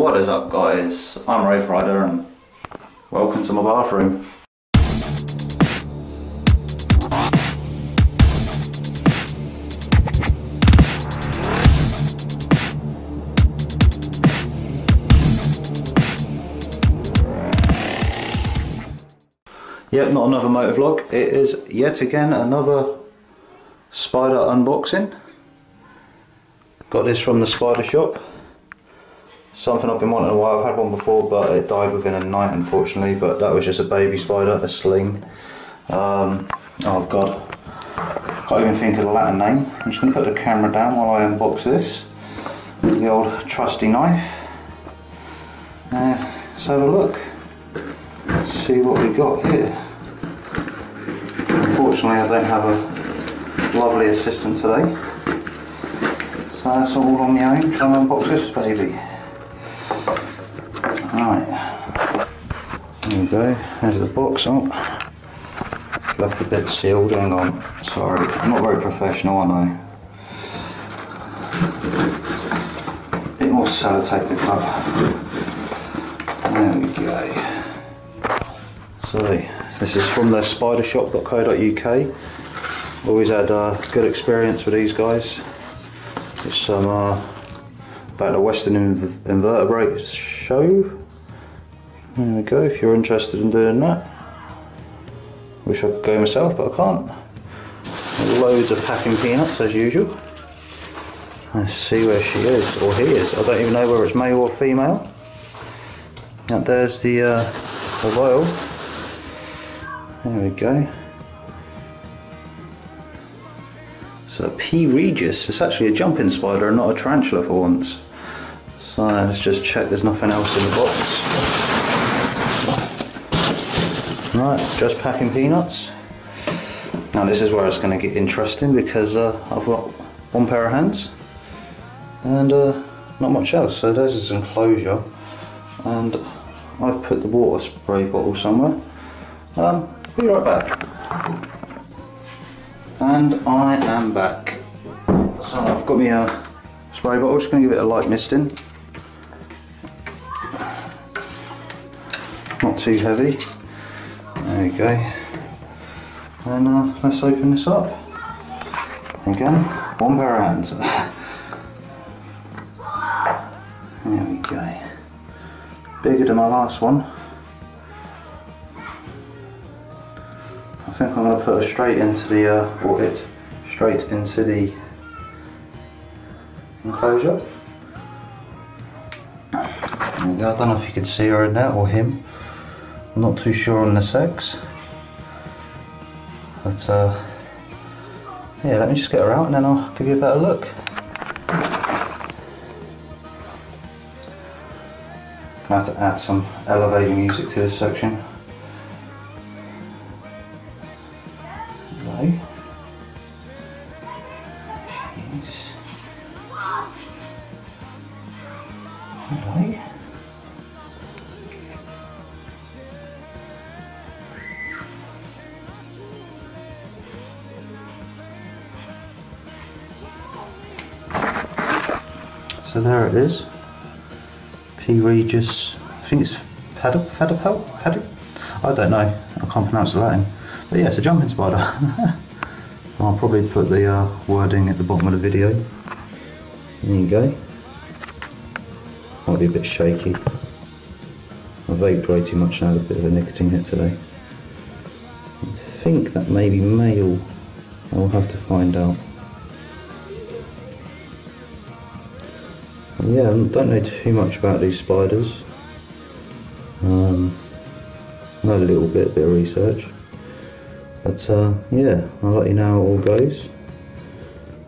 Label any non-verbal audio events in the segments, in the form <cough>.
What is up guys? I'm Wraith Rider and welcome to my bathroom. Yep, not another motor vlog. It is yet again another spider unboxing. Got this from the spider shop. Something I've been wanting a while. I've had one before, but it died within a night, unfortunately. But that was just a baby spider, a sling. Um, oh god, can't even think of the Latin name. I'm just going to put the camera down while I unbox this. The old trusty knife. Uh, let's have a look see what we got here. Unfortunately I don't have a lovely assistant today. So that's all on my own, trying to unbox this baby. Right, there we go, there's the box up. Left the bit sealed, hang on, sorry, I'm not very professional I know. Bit more sellotape to cover. There we go. So this is from the spidershop.co.uk. Always had a good experience with these guys. It's some uh, about the Western Invertebrate show. There we go, if you're interested in doing that. Wish I could go myself, but I can't. Loads of packing peanuts as usual. Let's see where she is, or he is. I don't even know whether it's male or female. And there's the, uh, the vial. There we go. So P. Regis, it's actually a jumping spider and not a tarantula for once. So let's just check there's nothing else in the box. Right, just packing peanuts. Now this is where it's going to get interesting because uh, I've got one pair of hands and uh, not much else. So there's this enclosure and I've put the water spray bottle somewhere. Um, be right back. And I am back. So I've got me a spray bottle, just going to give it a light misting. Not too heavy. There we go. And uh, let's open this up. Again, one pair of hands. <laughs> there we go. Bigger than my last one. I think I'm going to put her straight into the, uh, or it, straight into the enclosure. I don't know if you can see her in there or him. I'm not too sure on the sex. But uh, yeah, let me just get her out and then I'll give you a better look. I have to add some elevator music to this section. So there it is. P. regis, I think it's pedal, pedipel, pedal? I don't know, I can't pronounce the Latin. But yeah, it's a jumping spider. <laughs> I'll probably put the uh, wording at the bottom of the video. There you go. Might be a bit shaky. I vaped way too much now, a bit of a nicotine hit today. I think that may be male. I'll have to find out. Yeah, don't know too much about these spiders. Um, a little bit, bit of research. But uh, yeah, I'll let you know how it all goes.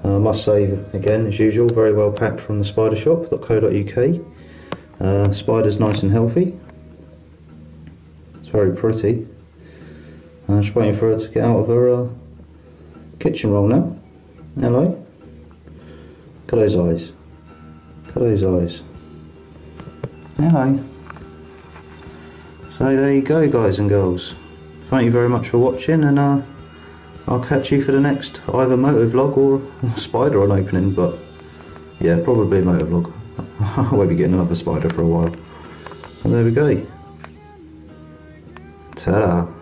Uh, I must say, again, as usual, very well packed from the spidershop.co.uk. Uh, spider's nice and healthy. It's very pretty. I'm just waiting for her to get out of her uh, kitchen roll now. Hello. Look at those eyes. Look at those eyes. Hello. So there you go guys and girls. Thank you very much for watching and uh, I'll catch you for the next either motor vlog or spider on opening but yeah probably motor vlog. <laughs> I won't be getting another spider for a while. And there we go. Ta-da.